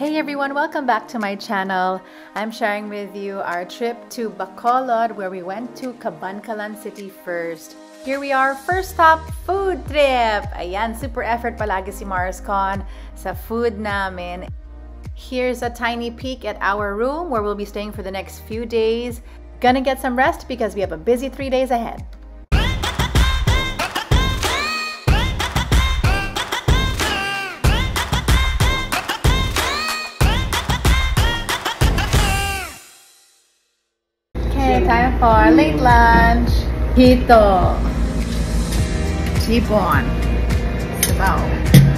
Hey everyone, welcome back to my channel. I'm sharing with you our trip to Bacolod where we went to Kabankalan City first. Here we are, first stop, food trip! Ayan, super effort palagi si Marscon sa food namin. Here's a tiny peek at our room where we'll be staying for the next few days. Gonna get some rest because we have a busy three days ahead. For late lunch. Hito. Chipon. Sabaw.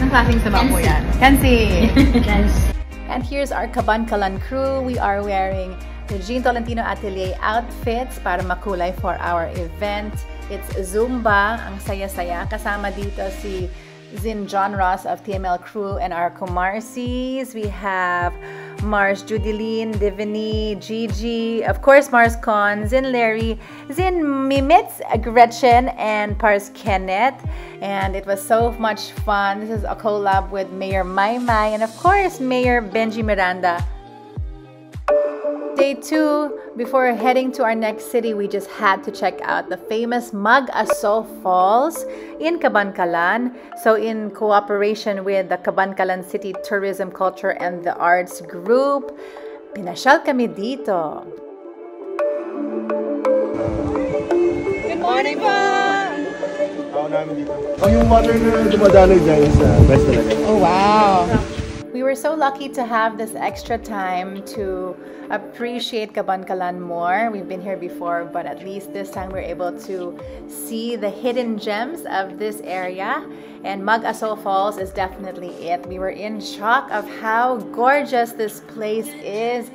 Anong klaseng sabaw po yan? Kansi. And here's our Cabancalan crew. We are wearing the Jean Tolentino Atelier outfits para makulay for our event. It's Zumba, ang saya-saya. Kasama dito si Zin John Ross of TML Crew and our Kumarsis. We have Mars Judeline, Divini, Gigi, of course Mars Con, Zin Larry, Zin Mimitz, Gretchen, and Pars Kenneth. And it was so much fun. This is a collab with Mayor Mai Mai and of course Mayor Benji Miranda. Day two, before heading to our next city, we just had to check out the famous Mag-Aso Falls in Kabankalan. So in cooperation with the Kabankalan City Tourism, Culture, and the Arts Group, pinasyal kami dito. Good morning po! Ako namin dito. Oh, yung water na dumadaloy dyan is uh, best talaga. Oh, wow. We were so lucky to have this extra time to appreciate Kabankalan more. We've been here before, but at least this time we're able to see the hidden gems of this area. And Mag-Aso Falls is definitely it. We were in shock of how gorgeous this place is.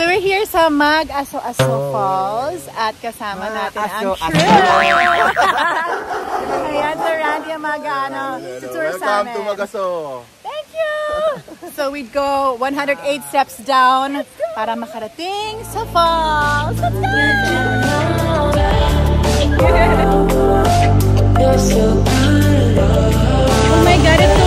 So we're here sa Mag-Aso-Aso Falls at kasama natin ang crew. Ayan, Sir Randy ang mag-ano, tutur sa Welcome to amin. Magaso. Thank you! So we'd go 108 steps down para makarating sa falls. Let's go! Oh my god, it's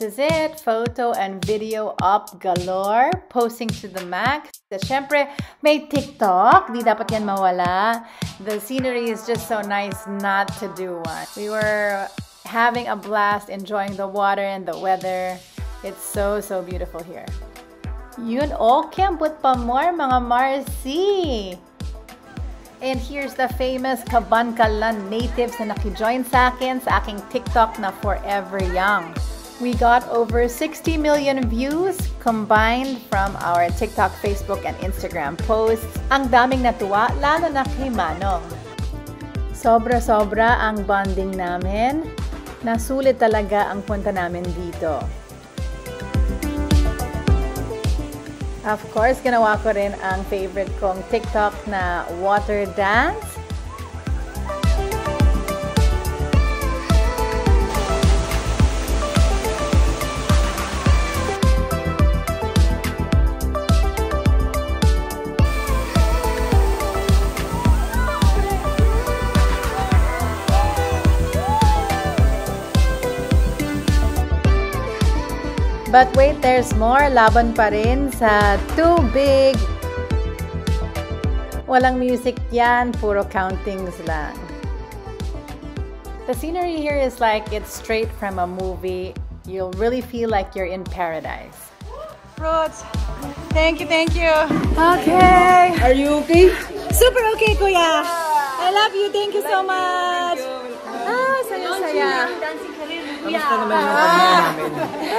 Is it. Photo and video up galore. Posting to the max. Siyempre, may TikTok. Di dapat yan mawala. The scenery is just so nice not to do one. We were having a blast, enjoying the water and the weather. It's so, so beautiful here. Yun, okay. But pa more, mga Marcy. And here's the famous Kabankalan natives na nakijoin sa akin sa aking TikTok na Forever Young. We got over 60 million views combined from our TikTok, Facebook, and Instagram posts. Ang daming natuwa, lalo na kay Manong. Sobra-sobra ang bonding namin. Nasulit talaga ang punta namin dito. Of course, ginawa ko rin ang favorite kong TikTok na water dance. But wait, there's more. Laban pa rin sa big. Walang music yan, puro countings lang. The scenery here is like it's straight from a movie. You'll really feel like you're in paradise. Fruits. Thank you, thank you. Okay. Are you okay? Super okay, kuya. I love you. Thank you so much. Ah, saya-saya. Kamusta naman yung Ah,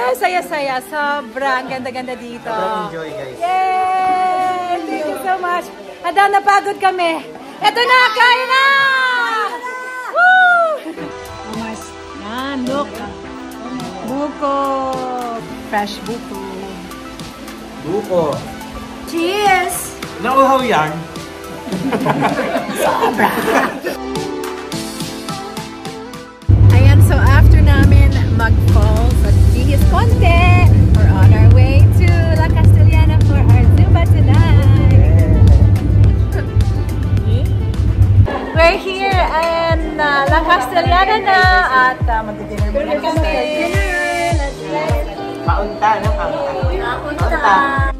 ah, saya-saya. Sobrang ganda-ganda dito. Enjoy guys. Yay! Thank you so much. Ada, napagod kami. Eto na, kain na! Woo! Mas. Yan. Look. Buko. Fresh buko. Buko. Cheers! Nauhaw yan. Ayan, namin mag-falls at Bihis Ponte, we're on our way to La Castellana for our Zumba tonight. We're here in uh, La Castellana na at uh, mag-dinner muna kami. Kaunta na, kaunta. Kaunta.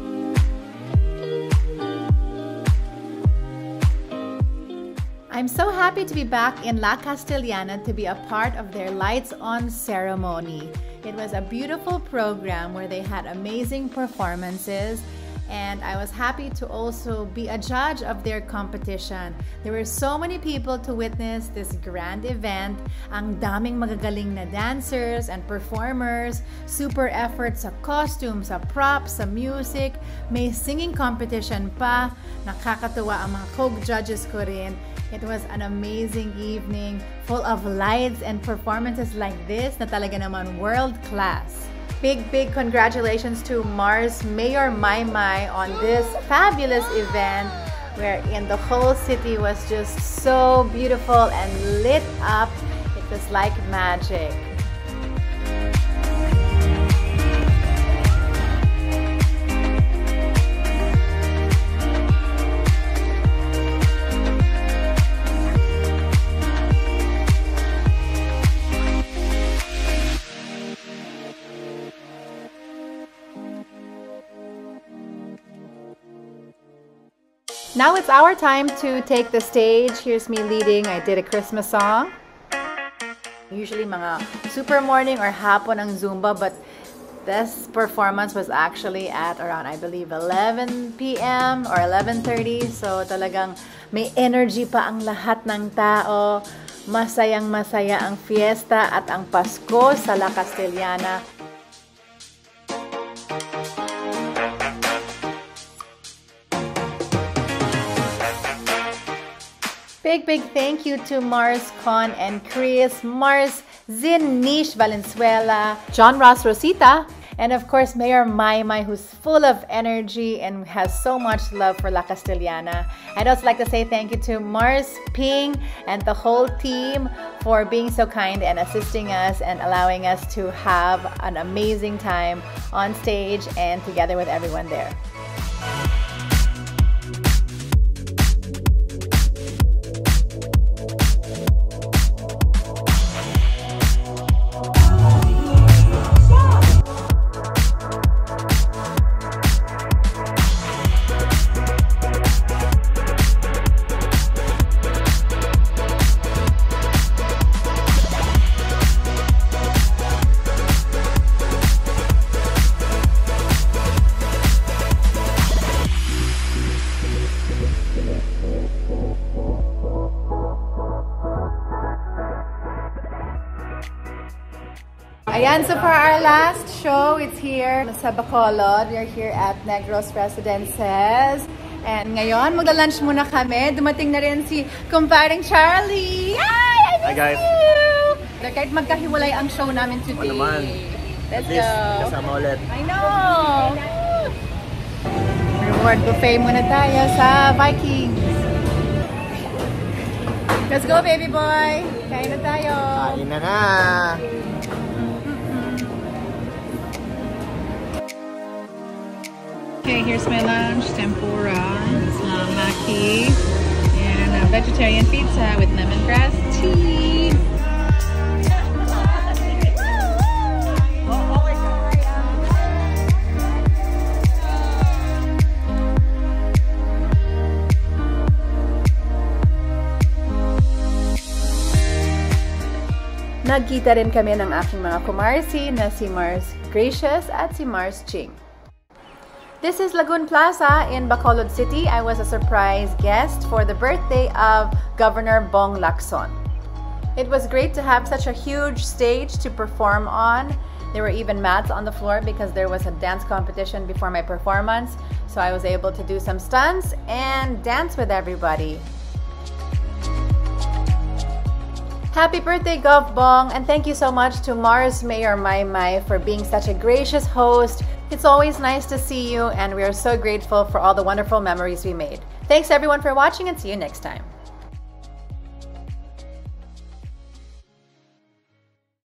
I'm so happy to be back in La Castellana to be a part of their Lights On ceremony. It was a beautiful program where they had amazing performances and I was happy to also be a judge of their competition. There were so many people to witness this grand event. Ang daming magagaling na dancers and performers, super effort sa costumes, sa props, sa music, may singing competition pa. Nakakatuwa ang mga Coke judges ko rin. It was an amazing evening full of lights and performances like this na talaga naman world class. Big, big congratulations to Mars Mayor Mai Mai on this fabulous event wherein the whole city was just so beautiful and lit up. It was like magic. Now it's our time to take the stage. Here's me leading. I did a Christmas song. Usually mga super morning or hapon ang Zumba, but this performance was actually at around, I believe, 11 p.m. or 11.30. So talagang may energy pa ang lahat ng tao. Masayang masaya ang fiesta at ang Pasko sa La Castellana. Big, big thank you to Mars Con and Chris, Mars Zinish Valenzuela, John Ross Rosita, and of course Mayor Mai Mai, who's full of energy and has so much love for La Castellana. I'd also like to say thank you to Mars Ping and the whole team for being so kind and assisting us and allowing us to have an amazing time on stage and together with everyone there. Ayan, so for our last show, it's here sa Bacolod. We are here at Negros Residences. And ngayon, magla-lunch muna kami. Dumating na rin si kumparing Charlie. Hi! I miss Hi, guys. you! Kahit magkahiwalay ang show namin today. Oo naman. Let's go. kasama ulit. I know! Reward buffet muna tayo sa Vikings. Let's go, baby boy! Kain na tayo! Kain na na! Okay, here's my lunch. Tempura, uh, maki, and a vegetarian pizza with lemongrass tea. Nagkita rin kami ng aking mga kumarsi na si Mars Gracious at si Mars Ching. This is Lagoon Plaza in Bacolod City. I was a surprise guest for the birthday of Governor Bong Lacson. It was great to have such a huge stage to perform on. There were even mats on the floor because there was a dance competition before my performance. So I was able to do some stunts and dance with everybody. Happy birthday, Gov Bong, and thank you so much to Mars Mayor Mai Mai for being such a gracious host. It's always nice to see you, and we are so grateful for all the wonderful memories we made. Thanks everyone for watching, and see you next time.